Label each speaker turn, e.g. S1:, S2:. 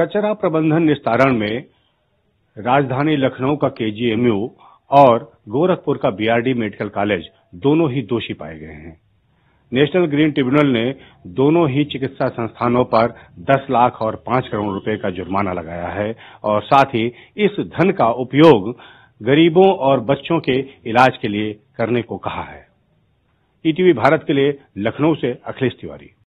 S1: कचरा प्रबंधन निस्तारण में राजधानी लखनऊ का केजीएमयू और गोरखपुर का बीआरडी मेडिकल कॉलेज दोनों ही दोषी पाए गए हैं। नेशनल ग्रीन ट्रिब्यूनल ने दोनों ही चिकित्सा संस्थानों पर 10 लाख और 5 करोड़ रुपए का जुर्माना लगाया है और साथ ही इस धन का उपयोग गरीबों और बच्चों के इलाज के लिए करने को कहा है। ईटीवी भारत के लिए लखनऊ से अखिलेश तिवारी।